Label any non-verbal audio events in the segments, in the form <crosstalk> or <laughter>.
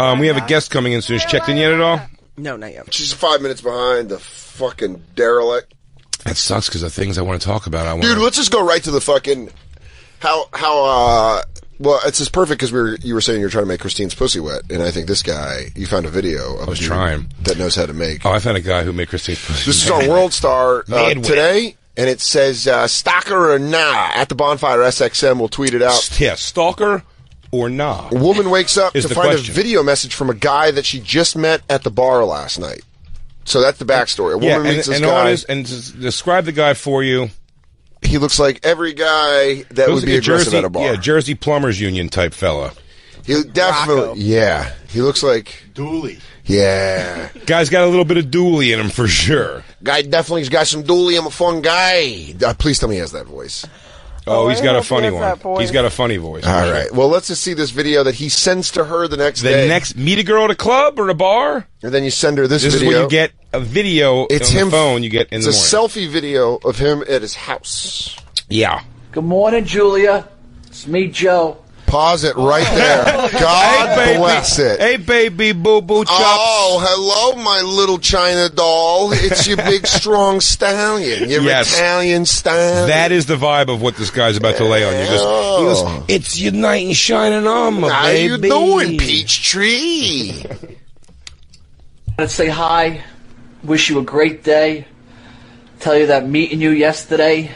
Um, we have a guest coming in soon. She's checked in yet at all? No, not yet. She's five minutes behind the fucking derelict. That sucks because the things I want to talk about, I want. Dude, let's just go right to the fucking how how uh well it's just perfect because we were you were saying you're trying to make Christine's pussy wet, and I think this guy you found a video of I was a dude trying. that knows how to make. Oh, I found a guy who made Christine's pussy. This is on World Star <laughs> uh, Mad today, and it says uh, "Stalker or nah" at the bonfire. SXM will tweet it out. Yeah, stalker or not? A woman wakes up to find question. a video message from a guy that she just met at the bar last night. So that's the backstory. A woman Yeah, and, meets this and guy. it is, and describe the guy for you. he looks like every guy that Looks would be like a aggressive Jersey, at a bar. yeah, Jersey Plumbers Union type fella. he definitely, yeah. He looks like Dooley. Yeah. Guy's got a little bit of Dooley in him for sure. Guy definitely's got some Dooley. I'm a fun guy. Uh, please tell me he has that voice. Oh, he's got a funny one. He's got a funny voice. All right. Sure. Well, let's just see this video that he sends to her the next The day. next meet a girl at a club or a bar. and then you send her this, This is video. when you get a video it's on him. the phone. You get in it's the a selfie video of him at his house. yeah. Good morning, Julia. It's me, Joe. Pause it right there. <laughs> God hey, bless it. Hey, baby, boo boo chops. Oh, hello, my little China doll. It's your big, <laughs> strong stallion. Your Yes. Italian stallion. That is the vibe of what this guy's about to lay on you. He goes, he goes, it's your night and shining on, my How baby. you doing, Peachtree? <laughs> Let's say hi. Wish you a great day. Tell you that meeting you yesterday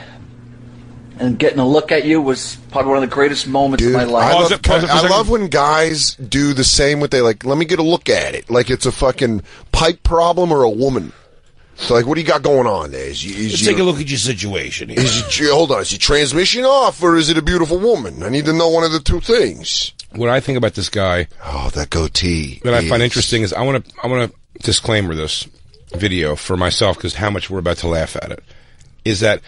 and getting a look at you was probably one of the greatest moments Dude, of my life. Oh, I, love, it, pause it for a I second. love when guys do the same with they like. Let me get a look at it, like it's a fucking pipe problem or a woman. So like, what do you got going on there? Is, you, is Let's you- take a look at your situation. here. Is it, hold on, is your transmission off or is it a beautiful woman? I need to know one of the two things. What I think about this guy Oh, that goatee. that I find interesting is I want to I want to disclaimer this video for myself because how much we're about to laugh at it is that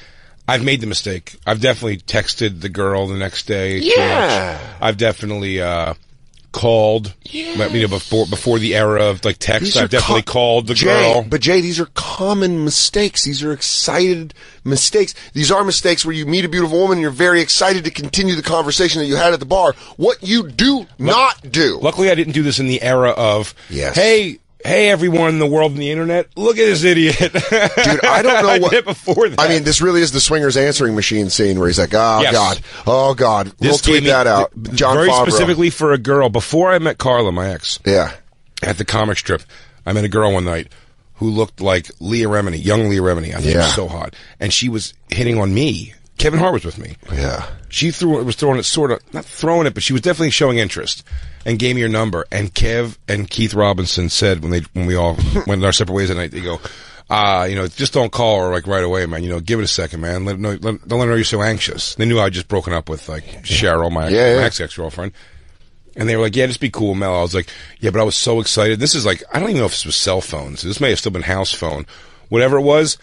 I've made the mistake. I've definitely texted the girl the next day. Yeah. I've definitely uh, called. Yeah. You know, before before the era of like text, These I've definitely co- called the Jay, girl. But Jay, these are common mistakes. These are excited mistakes. These are mistakes where you meet a beautiful woman and you're very excited to continue the conversation that you had at the bar. What you do not do. Luckily, I didn't do this in the era of Yes. Hey. Hey everyone in the world and the internet! Look at this idiot, dude. I don't <laughs> know what- did before that. I mean, this really is the swingers answering machine scene where he's like, "Oh Yes. God, oh God." we'll This tweet me- that out. Jon very Favreau. specifically for a girl. Before I met Carla, my ex, Yeah. at the comic strip, I met a girl one night who looked like Leah Remini, young Leah Remini. I she Yeah. was so hot, and she was hitting on me. Kevin Hart was with me. Yeah. She threw it was throwing it sort of not throwing it, but she was definitely showing interest, and gave me her number. And Kev and Keith Robinson said when they when we all <laughs> went our separate ways that night, they go. Uh, you know, just don't call her like right away, man. You know, give it a second, man. Let, know, let, don't let her know you're so anxious. They knew I had just broken up with like Cheryl, my, Yeah, my ex ex girlfriend. And they were like, yeah, just be cool, Mel. I was like, yeah, but I was so excited. This is like, I don't even know if this was cell phones. This may have still been house phone. Whatever it was,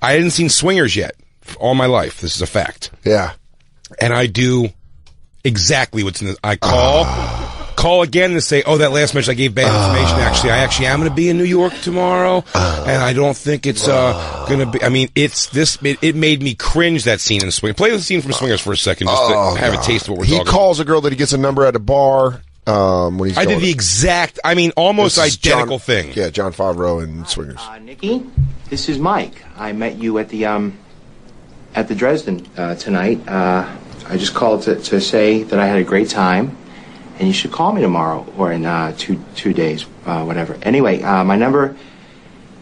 I hadn't seen swingers yet all my life. This is a fact. Yeah. And I do exactly what's in the, I call, call again and say, oh, that last message I gave bad information. Actually, I actually am going to be in New York tomorrow. and I don't think it's, uh, going to be, I mean, it's this, it, it made me cringe that scene in Swingers. Play the scene from Swingers for a second just Oh, to have God. a taste of what we're He talking calls a girl that he gets a number at a bar. Um, when he's I going did the exact, I mean, almost This is identical Jon- thing. Yeah, Jon Favreau and Swingers. Uh, Nikki, this is Mike. I met you at the um, at the Dresden uh, tonight. Uh, I just called to, to say that I had a great time, and you should call me tomorrow or in uh, two two days, uh, whatever. Anyway, uh, my number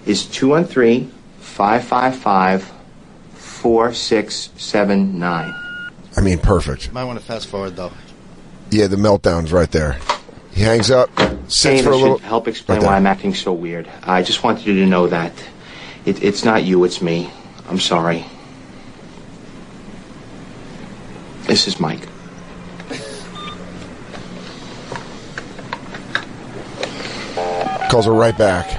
is 213-555-4679. I mean, perfect. Might want to fast forward though. Yeah, the meltdown's right there. He hangs up, sits Hey, for a little. help explain Right why I'm acting so weird. I just wanted you to know that it, it's not you, it's me. I'm sorry. This is Mike. Calls her right back.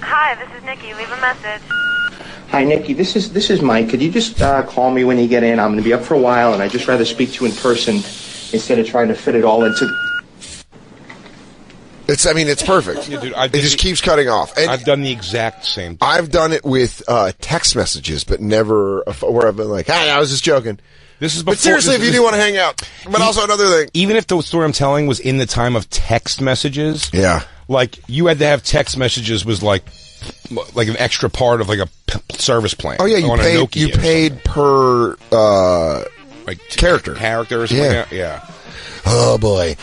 Hi, this is Nikki. Leave a message. Hi, Nikki. This is this is Mike. Could you just uh, call me when you get in? I'm going to be up for a while, and I'd just rather speak to you in person instead of trying to fit it all into. It's. I mean, it's perfect. Yeah, dude, it just the- keeps cutting off. And I've done the exact same thing. I've done it with uh, text messages, but never a ph- where I've been like, "Hey, I was just joking." This is before. But seriously, this if you do want to hang out, but also another thing. even if the story I'm telling was in the time of text messages, Yeah. like you had to have text messages was like like an extra part of like a p- service plan. Oh yeah, you paid. You paid per. uh like character. character or something. Yeah. Like yeah. Oh boy.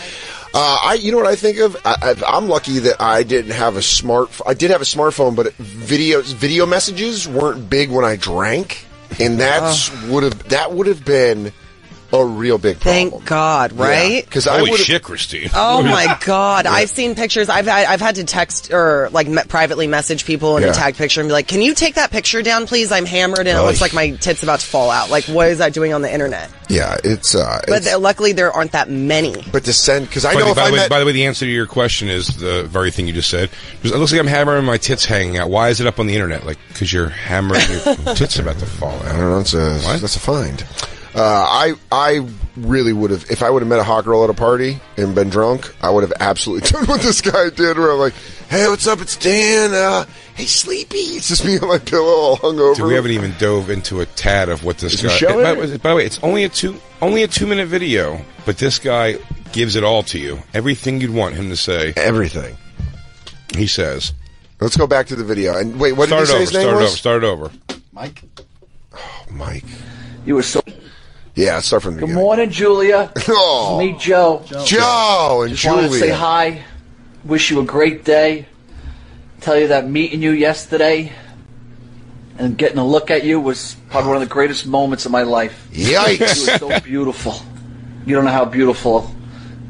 Uh, I, you know what I think of? I, I'm lucky that I didn't have a smart. I did have a smartphone, but videos, video messages weren't big when I drank, and that's would have that would have been a real big problem. Thank God, right? Because I Holy would shit, Christine. Oh <laughs> my God! I've seen pictures. I've had, I've had to text or like me- privately message people in Yeah. a tag picture and be like, "Can you take that picture down, please? I'm hammered and it looks like my tits about to fall out. Like, what is that doing on the internet?" Yeah, it's. Uh, But it's- th- luckily, there aren't that many. but to send because I By, know the, if by, I the way, met. by the way, the answer to your question is the very thing you just said. It looks like I'm hammering and my tits hanging out. Why is it up on the internet? Like, because you're hammering your <laughs> tits about to fall out. I out. don't know. That's a What? that's a find. Uh, I I really would have if I would have met a hot girl at a party and been drunk. I would have absolutely <laughs> done what this guy did. Where I'm like, "Hey, what's up? It's Dan. Uh, hey, sleepy." It's just me on my pillow, all hungover. Dude, we haven't even dove into a tad of what this Is guy. show by, by the way, it's only a two only a two minute video, but this guy gives it all to you. Everything you'd want him to say, everything. he says. Let's go back to the video. And wait, what Start did it he over. say his name Start was? over. Start over. Mike? Mike. You were so. Yeah, let's start from the Good beginning. morning, Julia. <laughs> Oh. me, Joe. Joe Joe and Just wanted to say hi. Wish you a great day. Tell you that meeting you yesterday and getting a look at you was probably one of the greatest moments of my life. You Yikes! were so beautiful. You don't know how beautiful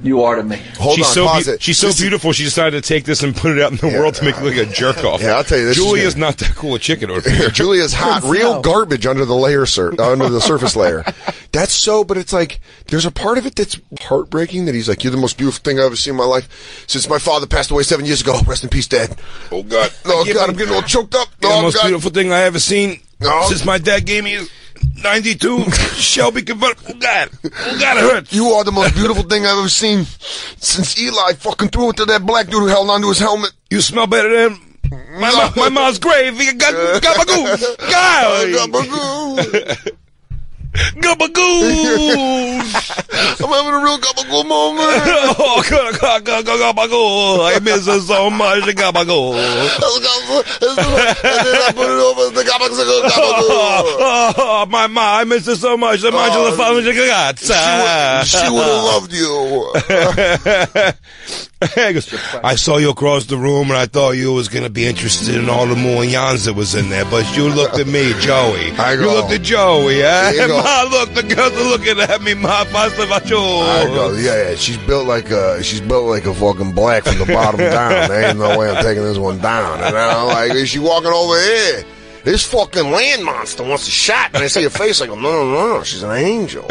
you are to me. Hold she's on, so pause beau- it. she's so This beautiful. She decided to take this and put it out in the Yeah. world to make it look like a jerk off. Yeah, I'll tell you this is Julia's gonna- not that cool a chicken. Or <laughs> Julia's hot, <laughs> real so. garbage under the layer, sur- uh, under the surface layer. <laughs> That's so, but it's like there's a part of it that's heartbreaking. That he's like, "You're the most beautiful thing I've ever seen in my life since my father passed away seven years ago. Rest in peace, Dad." Oh God, oh God, I'm getting all choked up. the Oh most God. beautiful thing I ever seen No. since my dad gave me his 92 Shelby convertible. Oh God, oh God, it hurts. You are the most beautiful thing I've ever seen since Eli fucking threw it to that black dude who held onto his helmet. You smell better than my, mo- my mom's grave. You got gabagoo. <laughs> God, <laughs> Gabagoo. gabagoo. <laughs> I'm having a real gabagoo moment. <laughs> Oh, God, God, God, gabagoo. I miss her so much, gabagoo. <laughs> and then I put it over the gabagoo. gabagoo. Oh, my mom, I miss her so much. The mangia la fama she would have loved you. <laughs> Goes, I saw you across the room and I thought you was going to be interested in all the mullions that was in there, but you looked at me, <laughs> Joey. I you looked at Joey, eh? <laughs> Go. Ma, look, the girls are looking at me, ma, pasta I go, yeah, yeah, she's built like a she's built like a fucking black from the bottom down. There ain't no way I'm taking this one down. And I'm like, is she walking over here? This fucking land monster wants a shot, and I see her face. I go, no, no, no, she's an angel.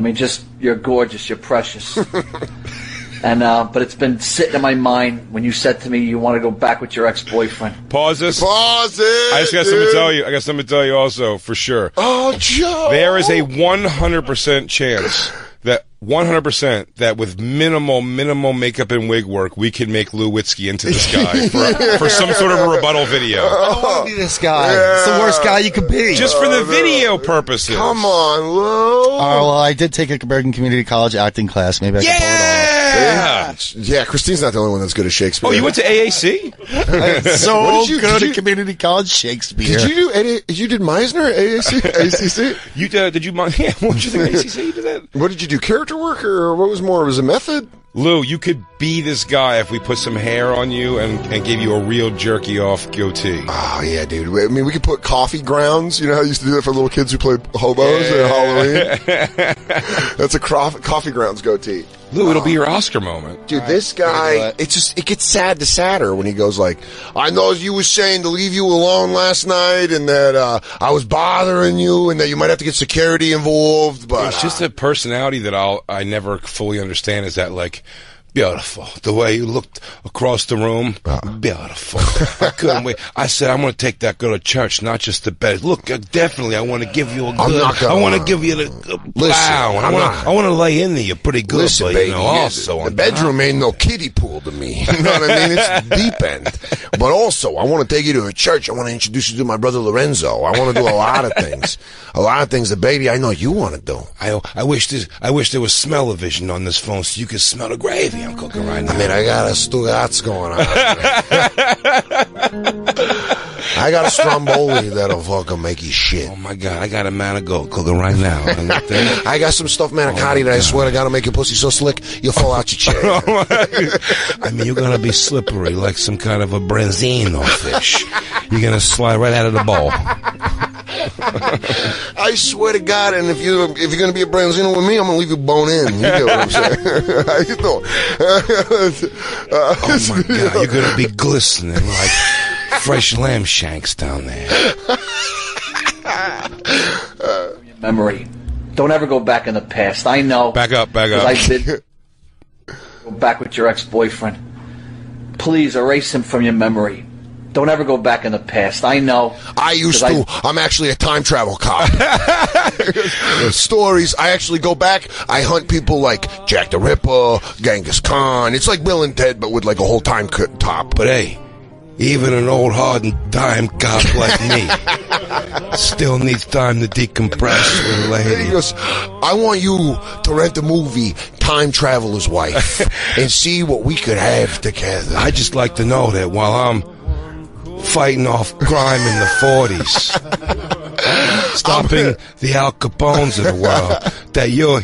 I mean, just you're gorgeous, you're precious. <laughs> and uh, but it's been sitting in my mind when you said to me you want to go back with your ex-boyfriend. Pause this. Pause it. I just got something to tell you. I got something to tell you also, for sure. Oh, Joe. There is a 100% chance that 100% that with minimal, minimal makeup and wig work, we can make Lou Witzke into this <laughs> guy for, for some sort of a rebuttal video. I don't want to be this guy. It's the worst guy you could be. Just for the video purposes. Come on, Lou. Oh, well, I did take a American Community College acting class. Maybe I can pull it off. Yeah! Yeah, Christine's not the only one that's good at Shakespeare. Oh, you went to AAC? <laughs> So you- good did you- at community college Shakespeare. Did you do any, you did Meisner at AAC, ACC? <laughs> You did, did you, mon- yeah, what did you think ACC you did that? What did you do? Character work or what was more? Was a method? Lou, you could be this guy if we put some hair on you and, and gave you a real jerky off goatee. Oh yeah, dude. I mean, we could put coffee grounds. You know how you used to do that for little kids who played hobos at Halloween. <laughs> That's a coffee grounds goatee. Lou, it'll be your Oscar moment. Dude, this guy, it. it's just, it gets sad to sadder when he goes like, I know you were saying to leave you alone last night and that, uh, I was bothering you and that you might have to get security involved, but. It's just a personality that I'll I never fully understand. Is that like Beautiful. The way you looked across the room. Beautiful. I <laughs> couldn't wait. I said, I'm going to take that girl to church, not just to bed. Look, uh, definitely, I want to give you a good. I'm not gonna- I want to give you the. Uh, Listen, wow. I want to. I want to lay in there. You're pretty good, Listen, but baby, know, also the bedroom ain't no kiddie pool to me. You know what I mean? It's deep end. But also, I want to take you to a church. I want to introduce you to my brother Lorenzo. I want to do a lot of things. A lot of things that, baby, I know you want to do. I, I wish this, I wish there was smell-o-vision on this phone so you could smell the gravy I'm cooking right now. I mean, I got a Stugats going on. I got a Stromboli that'll fucking make you shit. oh my god, I got a manigault cooking right now. And the thing- I got some stuffed manicotti oh, that I swear to God will make your pussy so slick you'll fall out your <laughs> chair. I mean, you're gonna be slippery like some kind of a branzino fish. You're gonna slide right out of the bowl. <laughs> I swear to God, and if you if you're gonna be a branzino with me, I'm gonna leave you bone in. You get what I'm saying? <laughs> How you doing? <laughs> Uh, Oh my god, you're gonna be glistening like fresh lamb shanks down there. Memory. Don't ever go back in the past. I know. Back up, back up. I did go back with your ex-boyfriend. Please erase him from your memory. Don't ever go back in the past. I know. I used to. I'm actually a time travel cop. <laughs> Stories. I actually go back. I hunt people like Jack the Ripper, Genghis Khan. It's like Bill and Ted, but with like a whole time co- top. But hey, even an old hardened time cop like me <laughs> still needs time to decompress with a He lady. goes, I want you to rent the movie Time Traveler's Wife <laughs> and see what we could have together. I just like to know that while I'm fighting off crime in the 40s, <laughs> stopping the Al Capones of the world, that you're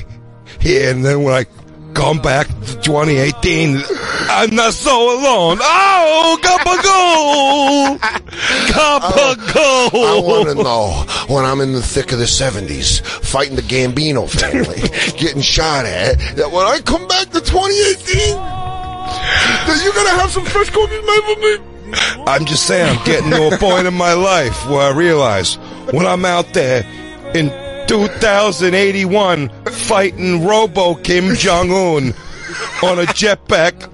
here and then when I come back to 2018, I'm not so alone. Oh, Gabagool! Gabagool! I want to know when I'm in the thick of the 70s, fighting the Gambino family, <laughs> getting shot at, that when I come back to 2018, that you're going to have some fresh cookies made for me. I'm just saying, I'm getting to a point in my life where I realize when I'm out there in 2081 fighting Robo Kim Jong Un on a jetpack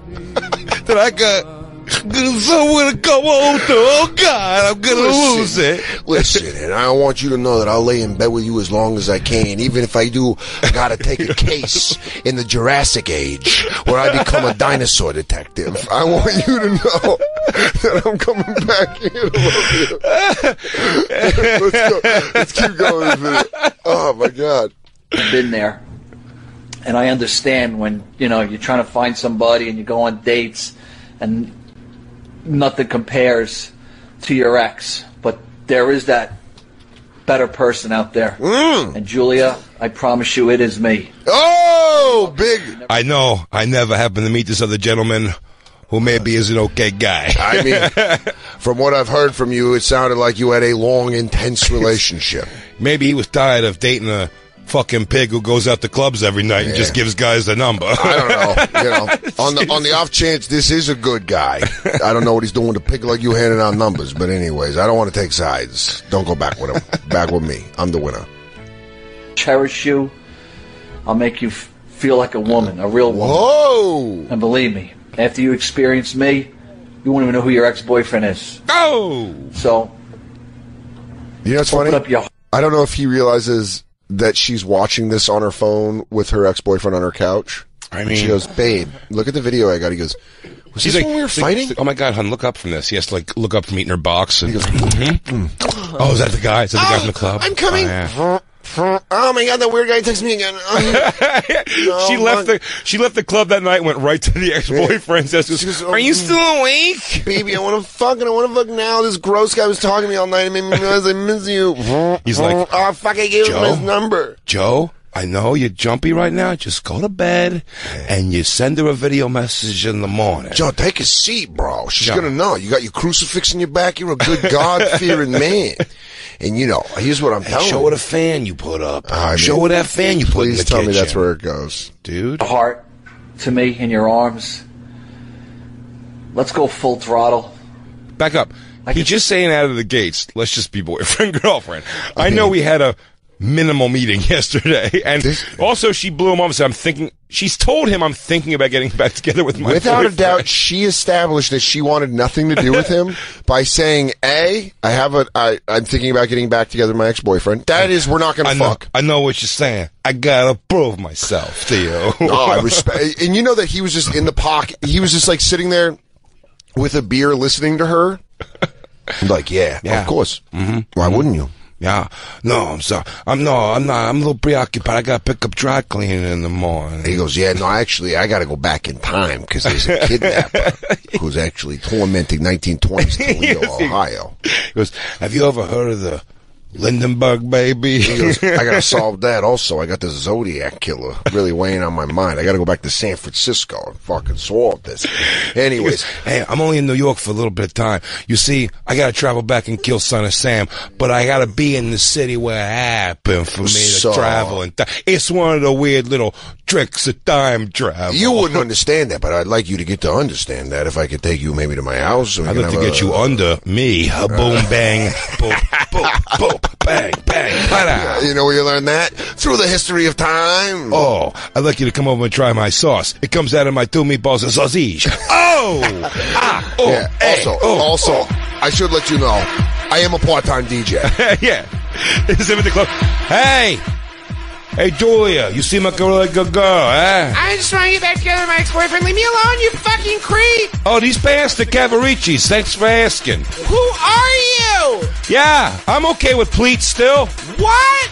that I got somewhere to go home to. Oh God, I'm gonna lose it. Listen, and I want you to know that I'll lay in bed with you as long as I can, even if I do I gotta take a case in the Jurassic Age where I become a dinosaur detective. I want you to know that I'm coming back here to love you. Let's go. Let's keep going. with it. Oh my God. I've been there. And I understand when, you know, you're trying to find somebody and you go on dates and nothing compares to your ex. But there is that better person out there. Mm. And Julia, I promise you it is me. Oh, big. I know. I never happened to meet this other gentleman who maybe is an okay guy. I mean, <laughs> from what I've heard from you, it sounded like you had a long, intense relationship. Maybe he was tired of dating a fucking pig who goes out to clubs every night and just gives guys the number. I don't know. You know, <laughs> on the on the off chance this is a good guy, I don't know what he's doing with a pig like you handing out numbers. But anyways, I don't want to take sides. Don't go back with him. Back with me. I'm the winner. Cherish you. I'll make you f- feel like a woman, a real woman. Whoa! And believe me, after you experience me, you won't even know who your ex-boyfriend is. oh! So, You know what's open funny? up your I don't know if he realizes that she's watching this on her phone with her ex boyfriend on her couch. I mean, She goes, "Babe, look at the video I got." He goes, "Was this like, when we were fighting?" oh my god, hun, look up from this. He has to like look up from eating her box. And, Mhm. <laughs> Oh, is that the guy? Is that the guy from the club? I'm coming. Oh, yeah. <laughs> Oh my god, that weird guy texted me again. <laughs> Oh, <laughs> she oh, left the she left the club that night. and Went right to the ex boyfriend's house. She goes, Are you mm, still awake? Baby, I want to fuck and I want to fuck now. This gross guy was talking to me all night. It made me realize I miss you. He's like, oh fuck, I gave him his number. Joe, I know you're jumpy right now. Just go to bed and you send her a video message in the morning. Joe, take a seat, bro. She's Joe. gonna know. You got your crucifix in your back. You're a good <laughs> God fearing man. And you know, here's what I'm And telling show you. Show her the fan you put up. I show mean, her that fan you put in Please the tell kitchen. me that's where it goes. dude. heart to me in your arms. Let's go full throttle. Back up. I He can- just saying out of the gates. Let's just be boyfriend <laughs> girlfriend. I know we had a minimal meeting <laughs> yesterday, and also she blew him off. and said, "I'm thinking." She's told him, "I'm thinking about getting back together with my." Without a doubt, she established that she wanted nothing to do with him <laughs> by saying, "A, I have a, I, I'm thinking about getting back together with my ex-boyfriend." That is, we're not going to know, fuck. I know what you're saying. I gotta prove myself to you. <laughs> Oh, I respect. And you know that he was just in the pocket. He was just like sitting there with a beer, listening to her. Like, yeah, Yeah. of course. Mm-hmm. Why wouldn't you? Yeah. No, I'm sorry. I'm no, I'm not. I'm a little preoccupied. I got to pick up dry cleaning in the morning. He goes, yeah, no, actually, I got to go back in time because there's a kidnapper <laughs> who's actually tormenting 1920s <laughs> Toledo, Ohio. He goes, Have you ever heard of the Lindenberg baby? He goes, I got to <laughs> solve that. Also, I got the Zodiac killer really weighing on my mind. I got to go back to San Francisco and fucking solve this. Anyways, hey, I'm only in New York for a little bit of time. You see, I gotta travel back and kill Son of Sam, but I gotta be in the city where it happened for me to So- travel. And th- it's one of the weird little tricks of time travel. you wouldn't understand that, but I'd like you to get to understand that if I could take you maybe to my house. I'd like to get a- you under me. A <laughs> boom, bang, boom, bang, bang, ba You know where you learn that? Through the history of time. Oh, I'd like you to come over and try my sauce. It comes out of my two meatballs and sausage. <laughs> Oh! ah! Oh! yeah. hey, also, oh, also, I should let you know, I am a part-time DJ. <laughs> yeah. Is it with the club? Hey! Hey, Julia, you seem like a really good girl, eh? I just want to get back together with my ex-boyfriend. Leave me alone, you fucking creep! Oh, these pants are Cavariccis. Thanks for asking. Who are you? Yeah, I'm okay with pleats still. What?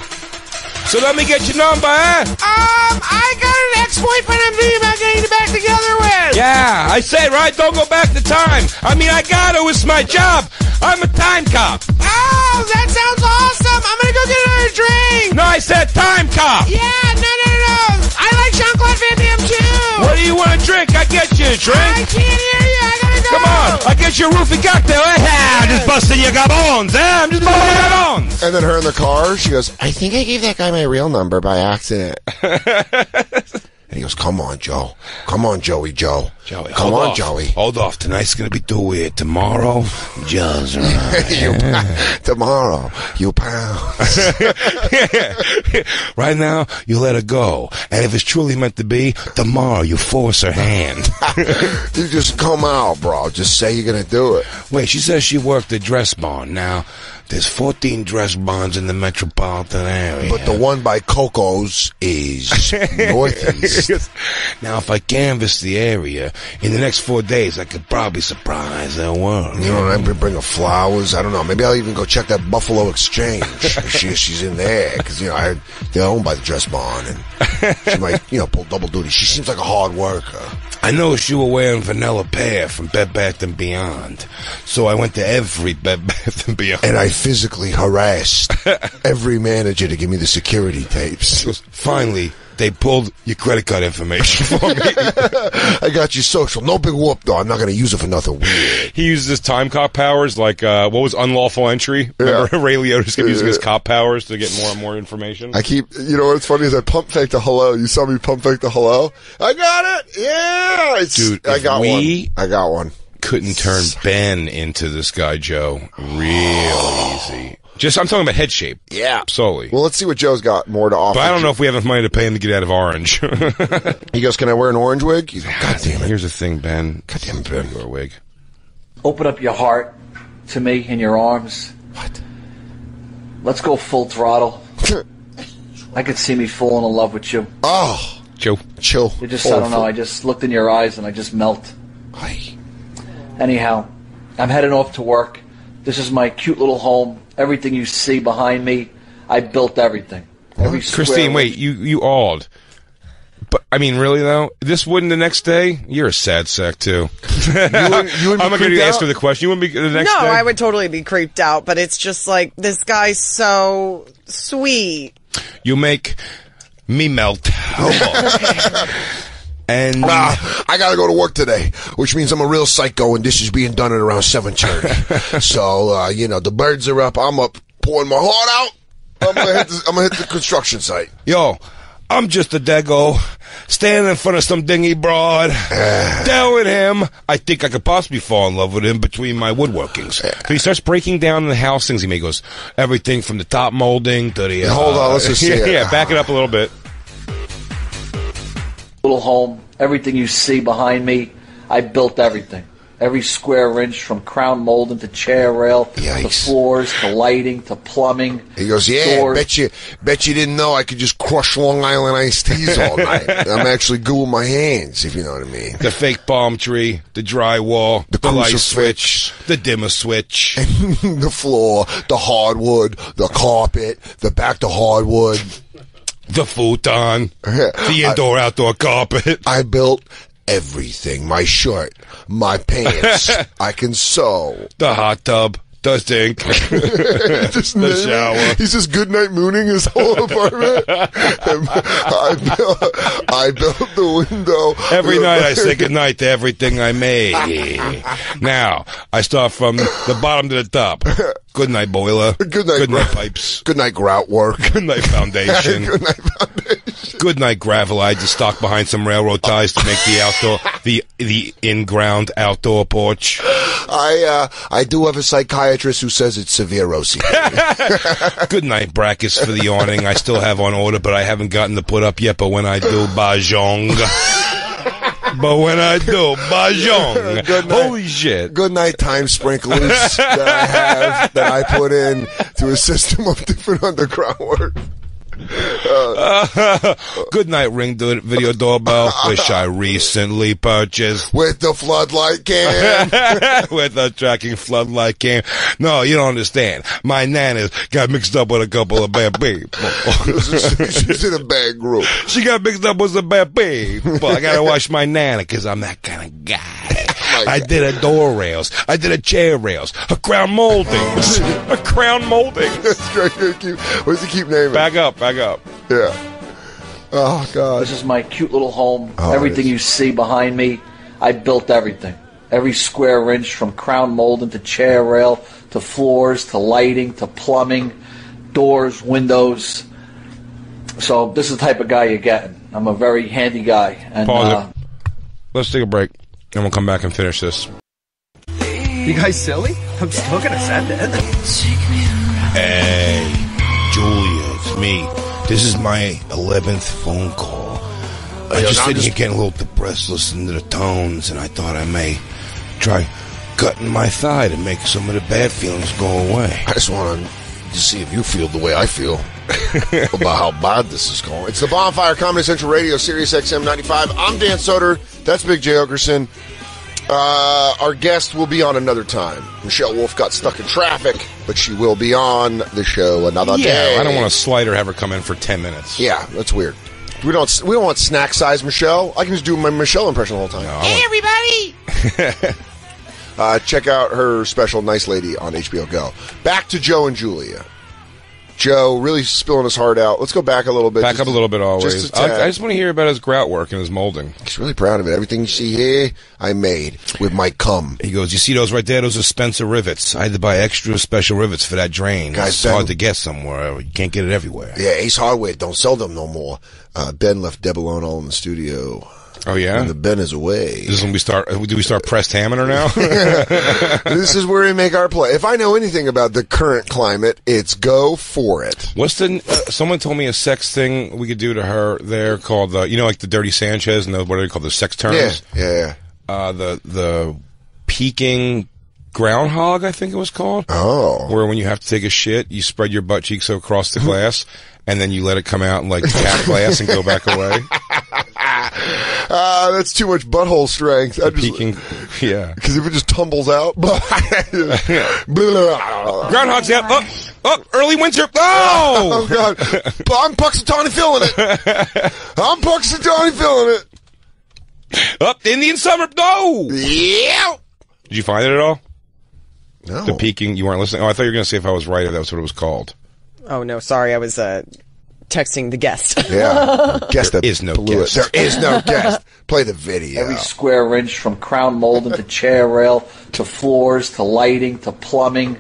So let me get your number, eh? Um, I got an ex-boyfriend I'm thinking about getting back together with. Yeah, I said, right? Don't go back to time. I mean, I gotta. It's my job. I'm a time cop. Oh, that sounds gonna go get another drink. No, I said time cop. Yeah, no, no, no, no. I like Jean-Claude Van Damme too. What do you want to drink? I get you a I drink. I can't hear you. I gotta go. Come on, I get you a roofie cocktail. Eh? I'm just busting your gabons, eh? I'm just busting your gabons. And then her in the car, she goes, I think I gave that guy my real number by accident. <laughs> and he goes, come on, Joe. Come on, Joey Joe. Joey, Come on, off. Joey. Hold off. Tonight's gonna be too weird. Tomorrow, right. <laughs> you, tomorrow, you pounds. <laughs> right now, you let her go, and if it's truly meant to be, tomorrow you force her hand. <laughs> you just come out, bro. Just say you're going to do it. Wait, she says she worked at Dress Barn. Now, there's 14 dress barns in the metropolitan area. But the one by Coco's is <laughs> northeast. now, if I canvass the area in the next four days, I could probably surprise her world. You know, maybe bring her flowers. I don't know. Maybe I'll even go check that Buffalo Exchange. <laughs> she, she's in there because you know I, they're owned by the dress barn, and she might you know pull double duty. She seems like a hard worker. I noticed you were wearing vanilla pear from Bed Bath and Beyond, so I went to every Bed <laughs> Bath and Beyond. And I physically harassed <laughs> every manager to give me the security tapes. Finally, they pulled your credit card information for me. <laughs> I got you social. No big whoop though. I'm not going to use it for nothing weird. he uses his time cop powers, like uh, what was unlawful entry? Remember <laughs> Ray Liotta's kept using his cop powers to get more and more information. I keep, you know what's funny is I pump fake the hello. You saw me pump fake the hello. I got it. Yeah, it's, Dude, I got we- one. I got one. Couldn't turn Ben into this guy Joe real easy. Just I'm talking about head shape. Yeah. solely. Well, let's see what Joe's got more to offer. but I don't know if we have enough money to pay him to get out of Orange. <laughs> He goes, "Can I wear an orange wig?" He's like, "God damn it." Here's the thing, Ben. God damn it, Ben. Your wig. Open up your heart to me in your arms. What? Let's go full throttle. <laughs> I could see me falling in love with you. Oh, Joe. chill. You just, I don't know, I just looked in your eyes and I just melt. Ay. Anyhow, I'm heading off to work. This is my cute little home. Everything you see behind me, I built everything. Every square Christine, inch. wait, you you awed. But I mean, really though, this wouldn't the next day. You're a sad sack too. you wouldn't <laughs> be I'm not going to ask out? her the question. You wouldn't be the next day. No, day. I would totally be creeped out, but it's just like this guy's so sweet. You make me melt. <laughs> <laughs> and I gotta go to work today, which means I'm a real psycho, and this is being done at around seven thirty. <laughs> so uh, you know the birds are up. I'm up, pouring my heart out. I'm gonna hit the, I'm gonna hit the construction site. yo, I'm just a Dago, standing in front of some dingy broad, <sighs> telling him I think I could possibly fall in love with him between my woodworkings. So he starts breaking down the house things he made. He goes everything from the top molding to the. Uh, Hold on, let's just see <laughs> yeah, yeah, back it up a little bit. Little home, everything you see behind me, I built everything. Every square inch from crown molding to chair rail, to floors, to lighting, to plumbing. He goes, yeah, doors. bet you, bet you didn't know I could just crush Long Island iced teas all <laughs> night. I'm actually good with my hands, if you know what I mean. The fake palm tree, the drywall, the, The light switch, the dimmer switch. <laughs> the floor, the hardwood, the carpet, the back to hardwood. The futon, the indoor outdoor carpet. I built everything. My shirt, my pants. <laughs> I can sew. The hot tub, <laughs> <laughs> the sink, Just the shower. He's just good night mooning his whole <laughs> apartment. I built, I built the window. Every night I say goodnight to everything I made. Now, I start from the bottom to the top. Good night, boiler. Good night, Good night, bro. pipes. Good night, grout work. Good night, foundation. Good night, foundation. Good night, gravelite to stock behind some railroad ties to make the outdoor, the the in-ground outdoor porch. I uh, I do have a psychiatrist who says it's severe OCD. <laughs> Good night, brackets for the awning. I still have on order, but I haven't gotten to put up yet. But when I do, bajong. <laughs> but when I do, bajong. Good night. Holy shit. Good night time sprinklers that I have that I put in to a system of different underground work. Uh, <laughs> good night, ring video doorbell, <laughs> which I recently purchased With the floodlight cam. <laughs> with the tracking floodlight cam. No, you don't understand. My nana's got mixed up with a couple of bad people. She's in a bad group. she got mixed up with some bad people. I gotta watch my nana because I'm that kind of guy. My I God. did a door rails. I did a chair rails. A crown moldings. <laughs> a crown moldings. <laughs> That's great. Good keep- What does he keep naming? Back up, back up. Yeah. Oh God. This is my cute little home. Oh, everything you see behind me, I built everything. Every square inch from crown molding to chair rail to floors to lighting to plumbing, doors, windows. So this is the type of guy you're getting. I'm a very handy guy. And Pause uh, it. Let's take a break, and we'll come back and finish this. You guys silly? I'm still gonna send it. Hey, Julia, it's me. This is my 11th phone call. I yo, just I'm sitting just- here getting a little depressed listening to the tones, and I thought I may try cutting my thigh to make some of the bad feelings go away. I just want to see if you feel the way I feel <laughs> about how bad this is going. It's the Bonfire Comedy Central Radio, Sirius XM 95. I'm Dan Soder. That's Big Jay Oakerson. Uh, our guest will be on another time. Michelle Wolf got stuck in traffic, but she will be on the show another day. I don't want to slide or have her come in for 10 minutes. Yeah, that's weird. We don't. We don't want snack size Michelle. I can just do my Michelle impression the whole time. Hey, everybody! <laughs> Uh, check out her special "Nice Lady" on HBO Go. Back to Joe and Julia. Joe really spilling his heart out. Let's go back a little bit. Back up a little bit always. Just I. I just want to hear about his grout work and his molding. He's really proud of it. Everything you see here, I made with my cum. He goes, You see those right there? Those are Spencer rivets. I had to buy extra special rivets for that drain. Guys, it's Ben- hard to get somewhere. You can't get it everywhere. Yeah, Ace Hardware don't sell them no more. Uh, ben left Deb alone all in the studio. Oh, yeah? The Ben is away. This is when we start. Do we start pressed hamming her now? <laughs> this is where we make our play. If I know anything about the current climate, it's go for it. What's the? Uh, someone told me a sex thing we could do to her there called the. You know, like the dirty Sanchez and the, what are they called? The sex terms. Yeah, yeah, yeah. Uh, the the peeking groundhog, I think it was called. Oh. Where when you have to take a shit, you spread your butt cheeks across the glass, and then you let it come out and like tap glass and go back <laughs> away. Uh, <laughs> that's too much butthole strength. I just, Peeking, <laughs> yeah. <laughs> Because if it just tumbles out. Blah, blah. Groundhog's out. Up, up. Early winter. Oh, Oh, God. I'm Punxsutawney feeling it. I'm Punxsutawney feeling it. up. Indian summer. No. Yeah. Did you find it at all? No. The peeking. You weren't listening. Oh, I thought you were going to say if I was right, if that was what it was called. Oh no, sorry, I was uh, texting the guest. Yeah. <laughs> guest there is no blew guest. It. There is no guest. Play the video. every square inch from crown molding to chair rail to floors to lighting to plumbing,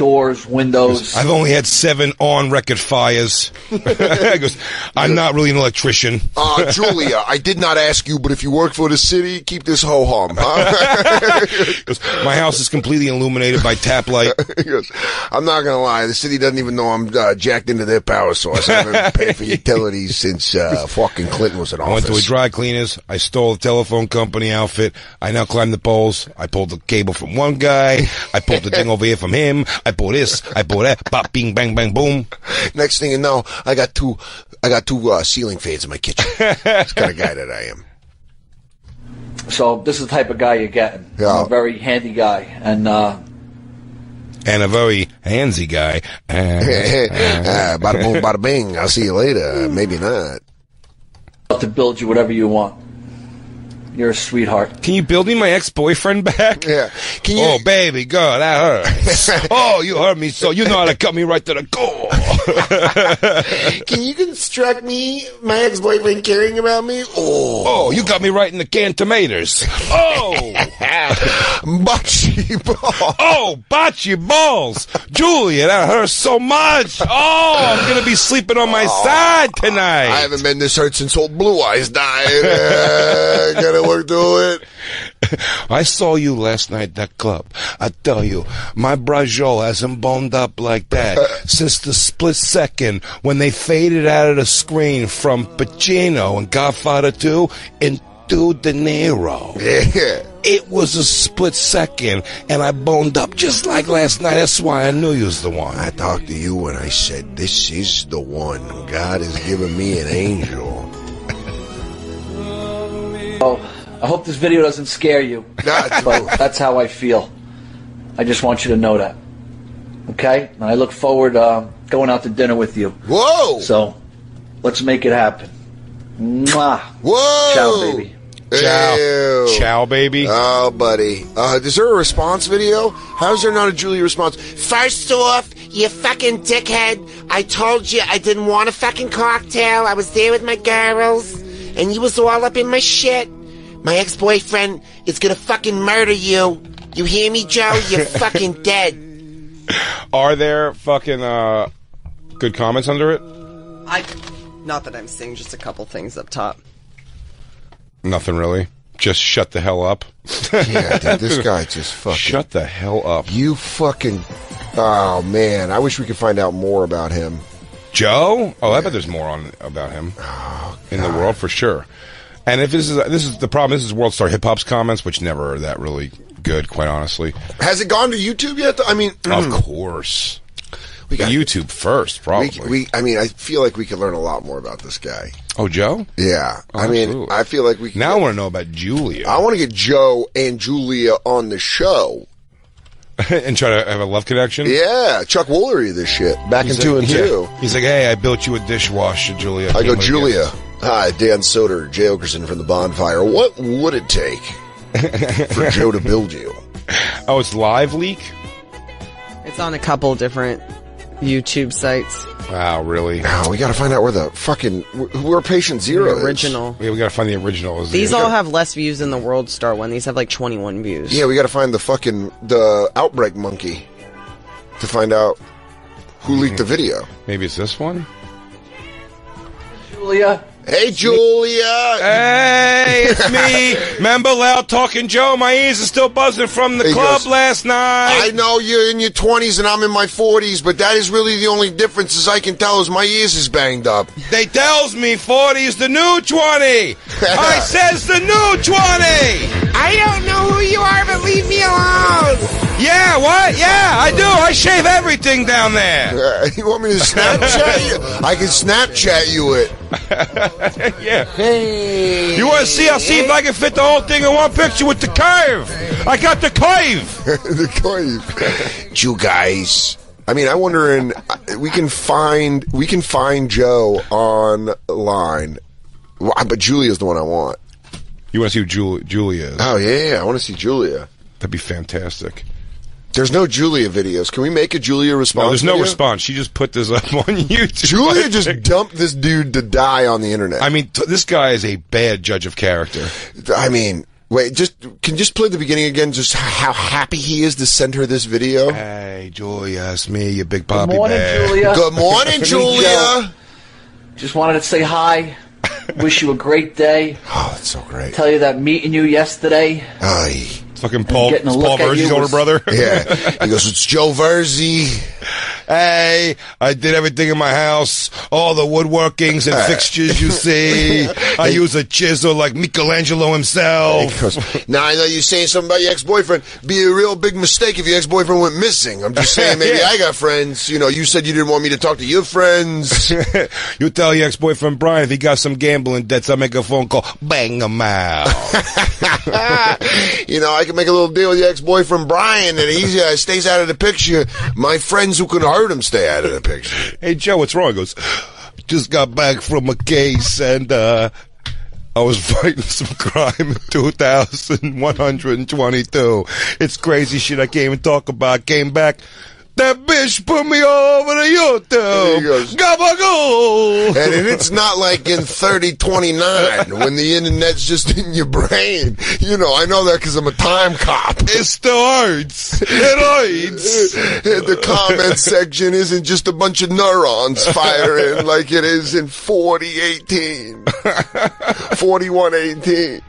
doors, windows. I've only had seven on record fires. <laughs> he goes, I'm not really an electrician. Uh, Julia, I did not ask you, but if you work for the city, keep this ho hum. Huh? <laughs> He goes, My house is completely illuminated by tap light. <laughs> He goes, I'm not gonna lie, the city doesn't even know I'm uh, jacked into their power source. I haven't paid for utilities since uh, fucking Clinton was in I went to a office. dry cleaners. I stole a telephone company outfit. I now climb the poles. I pulled the cable from one guy. I pulled the thing over here from him. I pulled this. I bought that. Bop, bing, bang, bang, boom. Next thing you know, I got two, I got two uh, ceiling fans in my kitchen. That's the kind of guy that I am. So this is the type of guy you're getting. Yeah. A very handy guy, and uh, And a very handsy guy. uh, <laughs> <laughs> bada boom, bada bing. I'll see you later. Maybe not. to build you whatever you want. You're a sweetheart. Can you build me my ex-boyfriend back? Yeah. Can you? Oh, baby girl, that hurts. <laughs> oh, you hurt me so. You know how to cut me right to the core. <laughs> Can you construct me, my ex-boyfriend caring about me? Oh, oh, you got me right in the canned tomatoes. Oh, <laughs> bocce ball. oh, bocce balls. Julia, that hurts so much. Oh, I'm going to be sleeping on my side tonight. I haven't been this hurt since old Blue Eyes died. Uh, <laughs> gotta work through it. <laughs> I saw you last night at that club. I tell you, my braciole hasn't boned up like that <laughs> since the split second when they faded out of the screen from Pacino and Godfather 2 into De Niro. Yeah. It was a split second, and I boned up just like last night. That's why I knew you was the one. I talked to you and I said, this is the one. God has given me an angel. <laughs> Oh, I hope this video doesn't scare you, <laughs> Not but that's how I feel. I just want you to know that. Okay? And I look forward uh, going out to dinner with you. Whoa! So let's make it happen. Mwah. Whoa! Ciao, baby. Ciao. Ew. Ciao, baby. Oh, buddy. Uh, is there a response video? How's there not a Julie response? First off, you fucking dickhead. I told you I didn't want a fucking cocktail. I was there with my girls, and you was all up in my shit. My ex-boyfriend is gonna fucking murder you. You hear me, Joe? You're <laughs> fucking dead. Are there fucking uh, good comments under it? I, not that I'm seeing, just a couple things up top. Nothing really. Just shut the hell up. Yeah, dude, this <laughs> guy just fucking. Shut the hell up. You fucking. Oh, man. I wish we could find out more about him. Joe? Oh, I bet there's more on about him in the world for sure. And if this is this is the problem, this is World Star Hip Hop's comments, which never are that really good, quite honestly. Has it gone to YouTube yet? I mean, Of mm. course, we got YouTube first, probably. We, we, I mean, I feel like we could learn a lot more about this guy. oh, Joe. Yeah, Oh, I mean, absolutely. I feel like we can Now I want to know about Julia I want to get Joe and Julia on the show. <laughs> and try to have a love connection. Yeah, Chuck Woolery, this shit back He's in two and yeah. two. He's like, hey, I built you a dishwasher, Julia. I Came go, Julia. Gift." Hi, Dan Soder, Jay Oakerson from the Bonfire. What would it take for <laughs> Joe to build you? Oh, it's live leak. It's on a couple different YouTube sites. Wow, really? Oh, we got to find out where the fucking where Patient Zero The is. original. Yeah, we gotta find the original. Is These the- all have less views than the World Star one. These have like 21 views. Yeah, we got to find the fucking the outbreak monkey to find out who leaked the hmm. video. Maybe it's this one. Julia, Hey, Julia. Hey, it's me. <laughs> Remember Loud Talking Joe? My ears are still buzzing from the He club goes, last night. I know you're in your 20s and I'm in my 40s, but that is really the only difference as I can tell is my ears is banged up. They tells me 40 is the new 20. <laughs> I says the new 20. I don't know who you are, but leave me alone. Yeah, what? Yeah, I do. I shave everything down there. Uh, <laughs> you want me to Snapchat you? I can Snapchat you it. <laughs> yeah. Hey. You want to see? I'll see if I can fit the whole thing in one picture with the curve. I got the curve. <laughs> the curve. <laughs> You guys. I mean, I wonder in we can find we can find Joe online, but Julia's the one I want. You want to see who Julia, Julia is? Oh yeah, yeah, I want to see Julia. That'd be fantastic. There's no Julia videos. Can we make a Julia response? No, there's no video? response. She just put this up <laughs> on YouTube. Julia just dumped this dude to die on the internet. I mean, t- this guy is a bad judge of character. I mean, Wait, just can you just play the beginning again? Just how happy he is to send her this video. Hey, Julia, it's me, you big poppy Good morning, bear. Julia. <laughs> Good morning, Julia. Just wanted to say hi. <laughs> Wish you a great day. Oh, that's so great. Tell you that meeting you yesterday. Aye. Fucking Paul, Paul Verzi's older was- brother. <laughs> Yeah. He goes, it's Joe Verzi. <laughs> Hey, I did everything in my house, all the woodworkings and <laughs> fixtures you see. I use a chisel like Michelangelo himself. Now I know you're saying something about your ex-boyfriend. Be a real big mistake if your ex-boyfriend went missing. I'm just saying <laughs> maybe Yeah. I got friends. You know, you said you didn't want me to talk to your friends. <laughs> you tell your ex-boyfriend Brian if he got some gambling debts, I'll make a phone call, bang him out. you know, I can make a little deal with your ex-boyfriend Brian and he uh, stays out of the picture. My friends who can hurt him stay out of the picture. hey Joe, what's wrong? He goes, just got back from a case and uh I was <laughs> fighting some crime in 2122. It's crazy shit I can't even talk about. Came back. That bitch put me over to He YouTube. goes- Gabagool. And it's not like in 3029 when the internet's just in your brain. You know, I know that because I'm a time cop. It still hurts. It hurts. <laughs> the comment section isn't just a bunch of neurons firing like it is in 4018, 4118.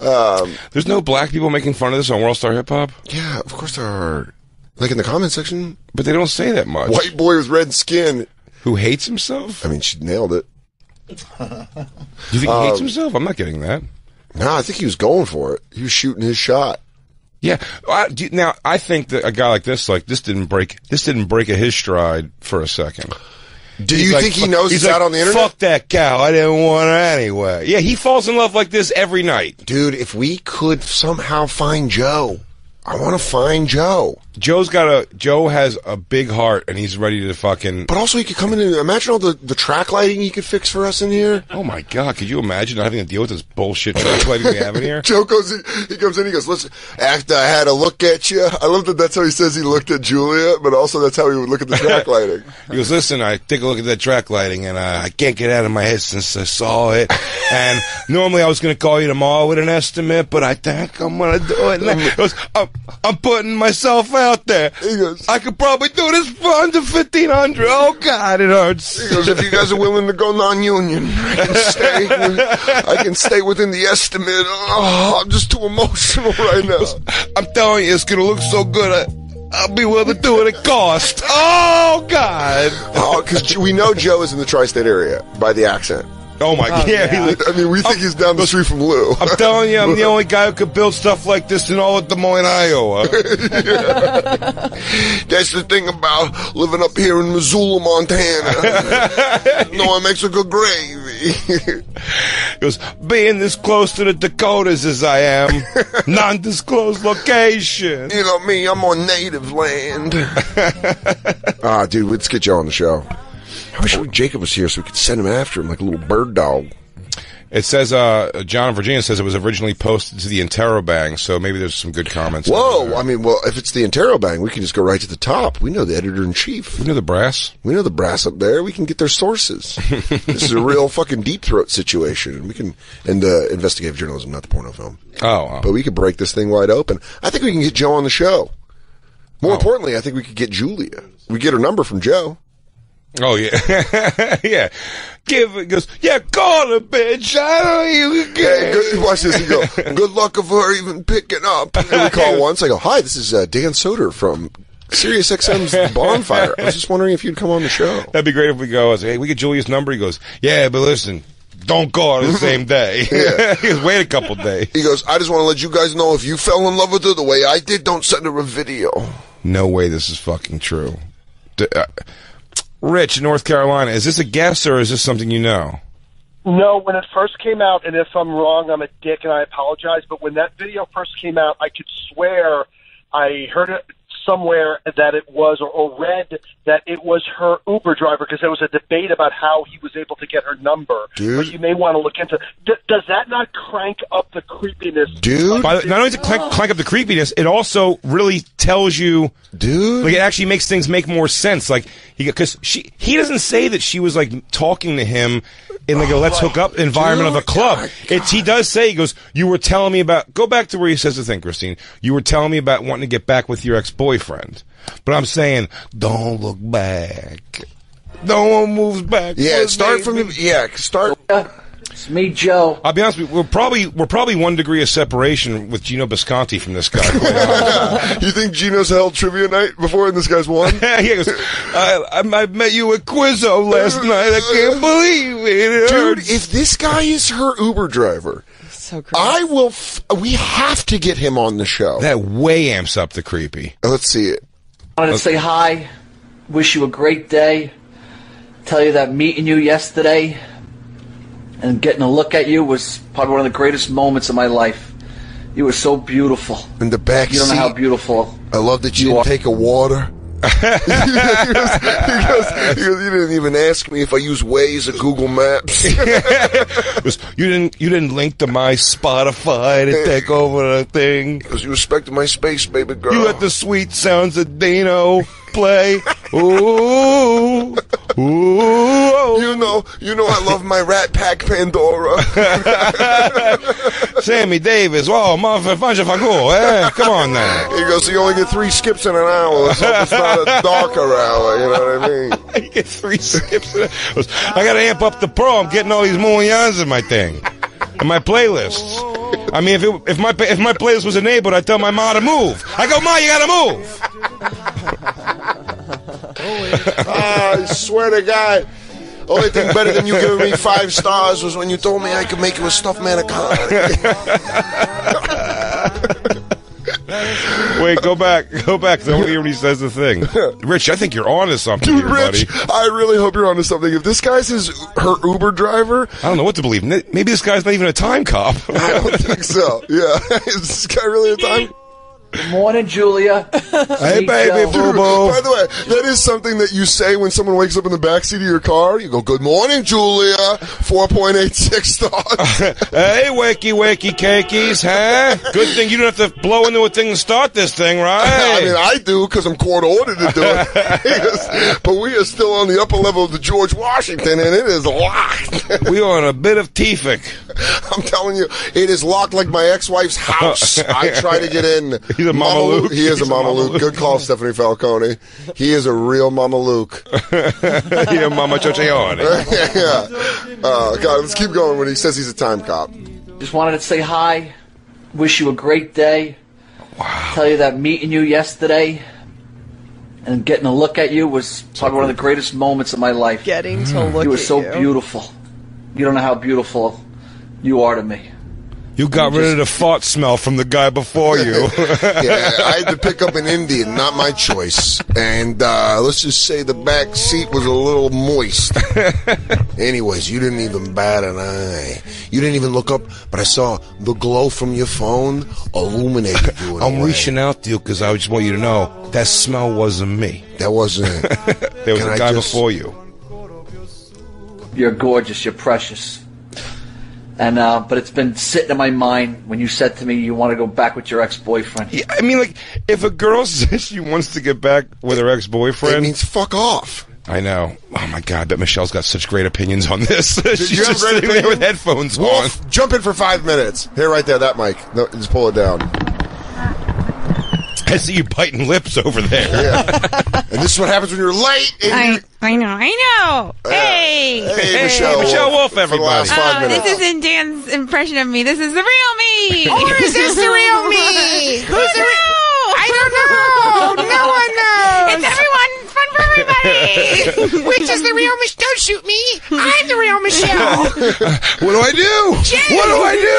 Um, There's no black people making fun of this on World Star Hip Hop, yeah, of course there are. Like in the comment section, but they don't say that much. white boy with red skin. Who hates himself? I mean, she nailed it. <laughs> You think he Um, hates himself? I'm not getting that. No, I think he was going for it. He was shooting his shot. Yeah. I, do, now I think that a guy like this, like this, didn't break. This didn't break a his stride for a second. Do He's you like, think he knows he's, like, out on the internet? Fuck that cow. I didn't want her anyway. Yeah, he falls in love like this every night. Dude, if we could somehow find Joe, I want to find Joe. Joe's got a Joe has a big heart and he's ready to fucking. But also, he could come in and imagine all the, the track lighting he could fix for us in here. Oh my god! Could you imagine not having to deal with this bullshit track lighting we have in here? <laughs> Joe goes in, he comes in, he goes, listen, after I had a look at you, I love that that's how he says he looked at Julia, but also that's how he would look at the track <laughs> lighting. He goes, listen, I take a look at that track lighting, and uh, I can't get out of my head since I saw it. <laughs> And normally I was going to call you tomorrow with an estimate, but I think I'm going to do it. He goes, I'm, I'm putting myself out there. He goes, I could probably do this for under fifteen hundred. Oh God, it hurts. he goes, if you guys are willing to go non-union, I can stay, I can stay within the estimate. Oh, I'm just too emotional right now. I'm telling you, it's going to look so good. I, I'll be willing to do it at cost. Oh God. Oh, because we know Joe is in the tri-state area by the accent. Oh my God. Yeah. he I mean, we think he's down the street from Lou. I'm telling you, I'm the <laughs> only guy who could build stuff like this in all of Des Moines, Iowa. <laughs> That's the thing about living up here in Missoula, Montana. <laughs> no one makes a good gravy. He goes, being this close to the Dakotas as I am, non-disclosed location. you know me, I'm on native land. Ah, dude, let's get Joe on the show. I wish Jacob was here so we could send him after him like a little bird dog. It says, uh, John in Virginia says it was originally posted to the Interrobang, so maybe there's some good comments. Whoa! I mean, well, if it's the Interrobang, we can just go right to the top. We know the editor in chief. We know the brass? We know the brass up there. We can get their sources. <laughs> this is a real fucking deep throat situation. We can, and uh, investigative journalism, not the porno film. Oh, oh. But we could break this thing wide open. I think we can get Joe on the show. More importantly, I think we could get Julia. We get her number from Joe. Oh yeah, <laughs> yeah. Give it goes. Yeah, call her, bitch. I don't even good, watch this. You go. <laughs> Good luck of her even picking up. And we call <laughs> once. I go, hi. This is uh, Dan Soder from Sirius XM's Bonfire. I was just wondering if you'd come on the show. That'd be great if we go. I say, hey, we get Julia's number. He goes, yeah, but listen, don't call her the same day. Yeah. he goes, wait a couple days. He goes, I just want to let you guys know if you fell in love with her the way I did, don't send her a video. No way, this is fucking true. D- uh, Rich, North Carolina, is this a guess or is this something you know? No, when it first came out, and if I'm wrong, I'm a dick and I apologize, but when that video first came out, I could swear I heard it somewhere that it was, or, or read that it was her Uber driver because there was a debate about how he was able to get her number. Dude. But you may want to look into. D- does that not crank up the creepiness, dude? By the, not only to clank, oh. clank up the creepiness, it also really tells you, dude. Like it actually makes things make more sense. Like he, because she, he doesn't say that she was like talking to him in like a oh let's hook up environment of a club. It's he does say he goes, you were telling me about. Go back to where he says the thing, Christine. You were telling me about wanting to get back with your ex boyfriend, but I'm saying don't look back. No one moves back. Yeah, start from the yeah. Start. It's me, Joe. I'll be honest with you, we're probably we're probably one degree of separation with Gino Bisconti from this guy. <laughs> you think Gino's held trivia night before and this guy's won? <laughs> yeah, he goes, I, I, I met you at Quizzo last <laughs> night. I can't believe it. It Dude, hurts. if this guy is her Uber driver, so I will. F- we have to get him on the show. That way amps up the creepy. Uh, let's see it. I wanted to say hi, wish you a great day, tell you that meeting you yesterday and getting a look at you was probably one of the greatest moments of my life. You were so beautiful. In the back You don't know how beautiful. I love that you, You didn't are. take a water. he, goes, he, goes, he goes, you didn't even ask me if I use Waze or Google Maps. <laughs> Goes, you didn't you didn't link to my Spotify to take over the thing. Because you respected my space, baby girl. You let the sweet sounds of Dano play. Ooh, ooh. You know, you know, I love my Rat Pack Pandora. <laughs> Sammy Davis. Oh, motherfucker, fago, eh? Come on now. He goes, so you only get three skips in an hour. Let's hope it's not a <laughs> darker hour. You know what I <laughs> mean? you get three skips. Goes, I gotta amp up the pro. I'm getting all these mullions in my thing, in my playlists. I mean, if it, if my if my playlist was enabled, I'd tell my ma to move. I go, ma, you gotta move. <laughs> I swear to God. Only thing better than you giving me five stars was when you told me I could make you a stuffed manicotti. <laughs> Wait, go back, go back. I want to hear when he says the thing. <laughs> Rich, I think you're on to something Dude, here, buddy. I really hope you're onto something. If this guy's his her Uber driver, I don't know what to believe. Maybe this guy's not even a time cop. I don't think so. Yeah, is this guy really a time? Good morning, Julia. <laughs> Hey, baby, boo boo. By the way, that is something that you say when someone wakes up in the backseat of your car. You go, "Good morning, Julia." Four point eight six stars. <laughs> hey, wakey, wakey, cakeys, huh? Good thing you don't have to blow into a thing and start this thing, <laughs> right? I mean, I do because I'm court ordered to do it. Yes. but we are still on the upper level of the George Washington, and it is locked. we are on a bit of Tefik. I'm telling you, it is locked like my ex-wife's house. I try to get in. He's a Mama Luke. He is He's a a Mama Mama Luke. Luke. Good call, Stephanie Falcone. He is a real Mama Luke. <laughs> yeah, Mama Chocheone. <laughs> yeah. Uh, God, let's keep going when he says he's a time cop. Just wanted to say hi, wish you a great day. Wow. Tell you that meeting you yesterday and getting a look at you was probably one of the greatest moments of my life. Getting to look you were at so you. beautiful. You don't know how beautiful you are to me. You got rid of the fart smell from the guy before you. <laughs> yeah, I had to pick up an <laughs> Indian, not my choice. And uh, let's just say the back seat was a little moist. Anyways, you didn't even bat an eye. You didn't even look up, but I saw the glow from your phone illuminated you. in a I'm way. reaching out to you because I just want you to know that smell wasn't me. That wasn't. <laughs> There was Can a I guy just- before you. You're gorgeous. You're precious. And uh, but it's been sitting in my mind when you said to me you want to go back with your ex-boyfriend. Yeah, I mean, like, if a girl <laughs> says she wants to get back with her ex-boyfriend, It boyfriend, means fuck off. I know. Oh my god, but Michelle's got such great opinions on this. <laughs> She's just great sitting there with headphones on. Jump in for five minutes. Here, right there, that mic. No, just pull it down. I see you biting lips over there. And this is what happens when you're late. And I, you- I know, I know. Hey! hey, Michelle. Michelle Wolf, for the everybody. last five Oh, minutes. this isn't Dan's impression of me. This is the real me. Or is this the real me? <laughs> Who's the real? I don't know. No one knows. It's everyone. Fun for everybody. <laughs> Which is the real Michelle? Don't shoot me. I'm the real Michelle. <laughs> What do I do? Jay! What do I do?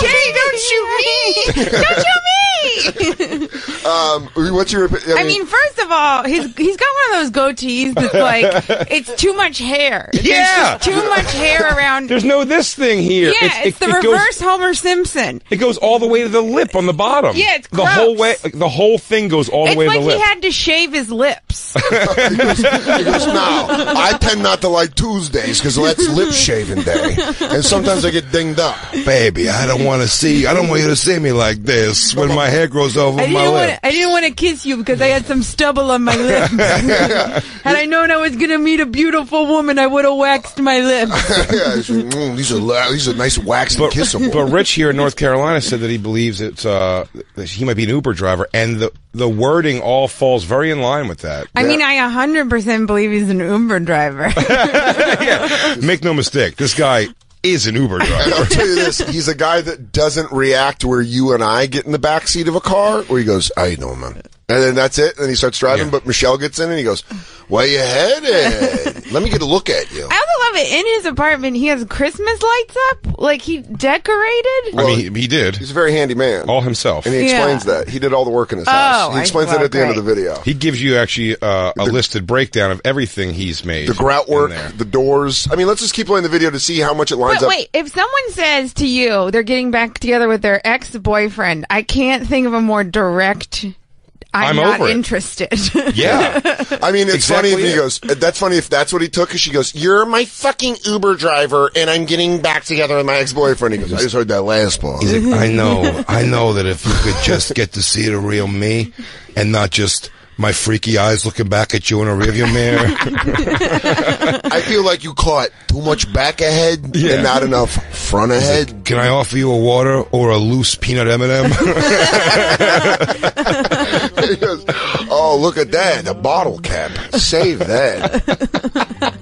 Jay, don't shoot me. Don't shoot me? Yay! <laughs> Um, what's your opinion? I mean, first of of all, he's he's got one of those goatees that's like <laughs> it's too much hair. There's Yeah. just too much hair around. There's no this thing here. yeah, it's, it- the it goes- reverse Homer Simpson. It goes all the way to the lip on the bottom. Yeah, it's the whole way. gross. The whole thing goes all the It's way like to the lip. he had to shave his lips. <laughs> He goes, no, I tend not to like Tuesdays because that's lip shaving day, and sometimes I get dinged up. Baby, I don't want to see. I don't want you to see me like this when my hair grows over I my didn't lip. Want. I didn't want to kiss you because I had some stubble on my lips. <laughs> Had I known I was gonna meet a beautiful woman, I would have waxed my lips. <laughs> yeah, it's, mm, these are these are nice wax and But, kissable. but Rich here in North Carolina said that he believes it's uh that he might be an Uber driver, and the the wording all falls very in line with that. I mean, I 100% believe he's an Uber driver. <laughs> Make no mistake, this guy is an Uber driver. And I'll tell you this: he's a guy that doesn't react where you and I get in the back seat of a car, where he goes, "How you doing, man?" And then that's it. And he starts driving. Yeah. But Michelle gets in and he goes, "Where you headed? <laughs> Let me get a look at you." I also love it. In his apartment, he has Christmas lights up. Like he decorated. I mean, he, he did He's a very handy man, all himself. and he Yeah. explains that he did all the work in his Oh, house. He I- explains well, that at the end of the video. He gives you actually uh, a listed breakdown of everything he's made. the grout work, the doors. I mean, let's just keep playing the video to see how much it lines But up. wait, if someone says to you they're getting back together with their ex boyfriend, I can't think of a more direct. I'm, I'm not over interested. Yeah. <laughs> I mean, it's Exactly funny if he goes. That's funny if that's what he took. Because she goes, "You're my fucking Uber driver, and I'm getting back together with my ex boyfriend." He goes, "I just heard that last part." He's like, I know, I know that if you could just get to see the real me and not just my freaky eyes looking back at you in a rearview mirror. <laughs> I feel like you caught too much back ahead Yeah. and not enough front ahead. Can I offer you a water or a loose peanut M&M? <laughs> <laughs> He goes, "Oh, look at that, the bottle cap. Save that."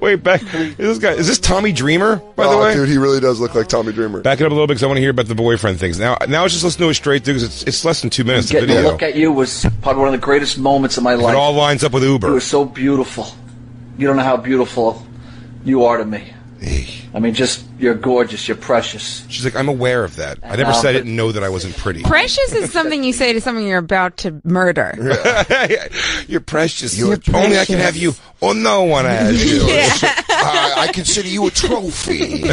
Wait, back. Is this guy? Is this Tommy Dreamer? By the oh, way, dude, he really does look like Tommy Dreamer. back it up a little bit because I want to hear about the boyfriend things. Now, now let's just listen to it straight dude. because it's it's less than two minutes Getting a video. look at you was probably one of the greatest moments of my life. It all lines up with Uber. You Uber. were so beautiful. You don't know how beautiful you are to me. I mean, just you're gorgeous. You're precious. She's like, I'm aware of that. I never said I didn't know that I wasn't pretty. Precious is something you say to someone you're about to murder. <laughs> You're precious. You're Only I can have you, or no one has you. <laughs> I, I consider you a trophy.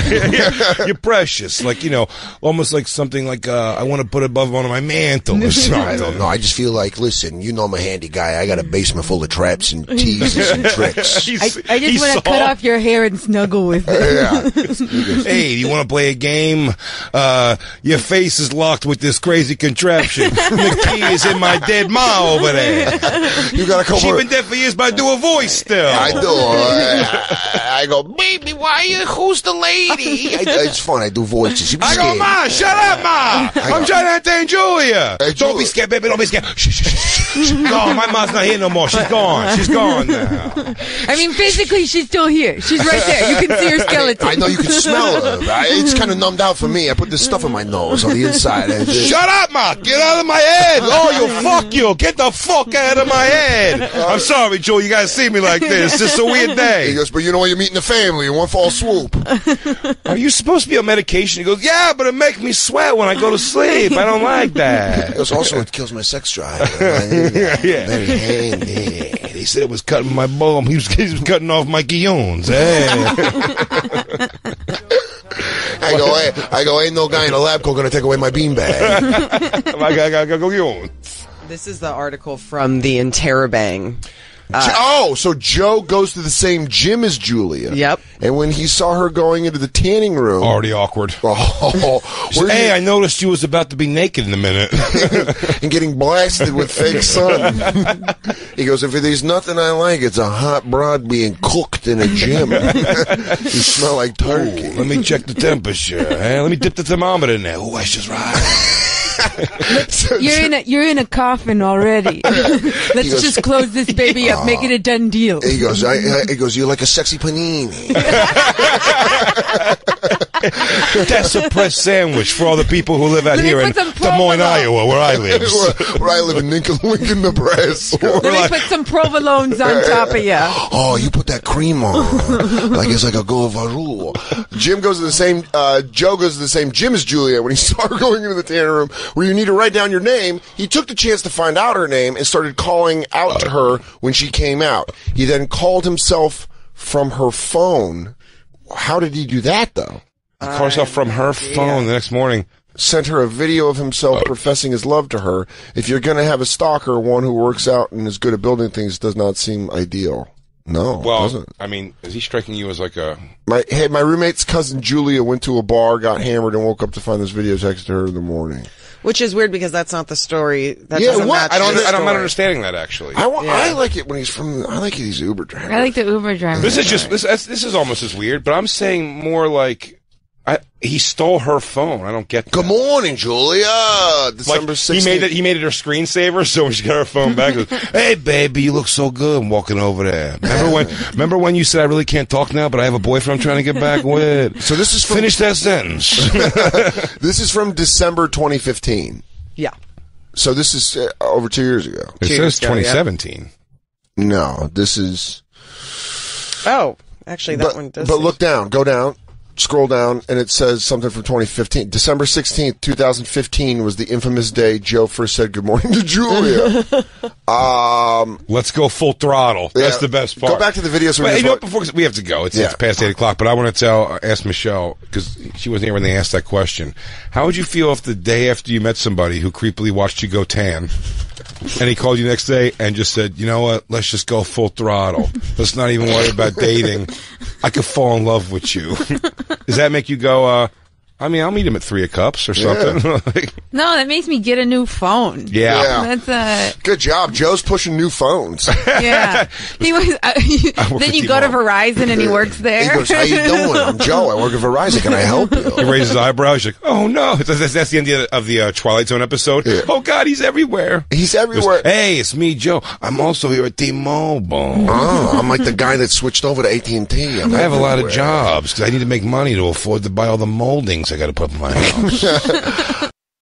<laughs> You're precious. Like, you know, almost like something like uh, I want to put above one of my mantle or something. I don't know. I just feel like, listen, you know I'm a handy guy. I got a basement full of traps and teases and tricks. I, I just want to cut off your hair and snuggle with it. Yeah. <laughs> Hey, do you want to play a game? Uh, your face is locked with this crazy contraption. <laughs> the key is in my dead ma over there. <laughs> You got to come She been dead for years, but I do a voice still. I do. I, I go, baby, why you? Who's the lady? I, it's fun. I do voices. You be I go. Ma, shut up, Ma. I'm go- trying to entertain Julia. Hey, Don't Julia. be scared, baby. Don't be scared. Shh, shh, shh, shh, shh. No, my mom's not here no more. She's gone. She's gone now. <laughs> I mean, physically, she's still here. She's right there. You can see her skeleton. <laughs> I know you can smell her. Right? It's kind of <laughs> numbed out for me. I put this stuff in my nose on the inside. And it's- Shut up, Ma. Get out of my head. Oh, you fuck you. Get the fuck out of my head. I'm sorry, Joe. You guys see me like this. It's just a weird day. He day. goes, but you know you're meeting the family in one fall swoop. Are you supposed to be on medication? He goes, yeah, but it makes me sweat when I go to sleep. I don't like He that. goes, also it kills my sex drive. <laughs> Yeah. Very handy. They said it was cutting my bum. He was, he was cutting off my guillons. Hey. I go, hey, I go, ain't no guy in a lab coat gonna take away my beanbag. I got, got, got guillons. This is the article from the Interrobang. Ah. Jo- oh, so Joe goes to the same gym as Julia. Yep. And when he saw her going into the tanning room, Already awkward. <laughs> oh, She said, hey, I noticed you was about to be naked in a minute. <laughs> and getting blasted with fake <laughs> sun. he goes, if there's nothing I like, it's a hot broad being cooked in a gym. you smell like turkey. Let me check the temperature. Hey, let me dip the thermometer in there. Oh, that's just right. <laughs> You're in a you're in a coffin already. <laughs> Let's goes- just close this baby up, make it a done deal. He goes, I, I, he goes, you're like a sexy panini. <laughs> <laughs> That's a press sandwich for all the people who live out Let here in Des Moines. Iowa, where I live. <laughs> where, where I live in Lincoln, <laughs> Lincoln, Nebraska. Let me put some provolones on top of you. Oh, you put that cream on, like it's like a Govaroo. Jim goes to the same. Uh, Joe goes to the same gym as Julia. When he started going into the tanning room, where you need to write down your name, he took the chance to find out her name and started calling out to her when she came out. He then called himself from her phone. How did he do that, though? He called herself from her phone the next morning. Sent her a video of himself oh. professing his love to her. If you're going to have a stalker, one who works out and is good at building things does not seem ideal. No, it Well, doesn't. I mean, is he striking you as like a? My hey, my roommate's cousin Julia went to a bar, got hammered, and woke up to find this video texted to her in the morning. Which is weird because that's not the story. That Yeah, doesn't what? match I don't. the I don't. I'm not story. understanding that actually. I, wa- Yeah. I like it when he's from. I like these Uber drivers. I like the Uber driver. This is just this. This is almost as weird, but I'm saying more like, I, he stole her phone. I don't get. That. Good morning, Julia. Like, December he made it. He made it her screensaver, <laughs> so when she got her phone back, it was, <laughs> "Hey, baby, you look so good I'm walking over there." Remember when? Remember when you said I really can't talk now, but I have a boyfriend I'm trying to get back with. So this is from Finish that sentence. <laughs> this is from December 2015. Yeah. So this is uh, over two years ago. it Two says years ago, yeah. 2017. No, this is. Oh, actually, that but, one does. but look down, go down, scroll down, and it says something from 2015. December 16th, 2015 was the infamous day Joe first said good morning to Julia. <laughs> um, Let's go full throttle. That's the best part. Go back to the video so we Wait, just you know, before we have to go. It's, Yeah. it's past eight o'clock, but I want to tell, uh, ask Michelle because she wasn't here when they asked that question. How would you feel if the day after you met somebody who creepily watched you go tan, and he called you next day and just said, "You know what? Let's just go full throttle. Let's not even worry about dating. I could fall in love with you." <laughs> Does that make you go? uh I mean, I'll meet him at three of cups or something. <laughs> Like, no, that makes me get a new phone. yeah. Yeah. That's a... Good job. Joe's pushing new phones. <laughs> yeah. <laughs> he was. Uh, work then you go to Verizon and he works there. He goes, "How you doing? I'm Joe. I work at Verizon. Can I help you? He raises his eyebrows. She's like, "Oh no!" That's, that's, that's the end of the, of the uh, Twilight Zone episode. Yeah. Oh God, he's everywhere. He's He goes, everywhere. hey, it's me, Joe. I'm also here at T-Mobile. Oh, I'm like the guy that switched over to AT and T. I have a lot of jobs because I need to make money to afford to buy all the moldings I got to put in my <laughs> house. <laughs>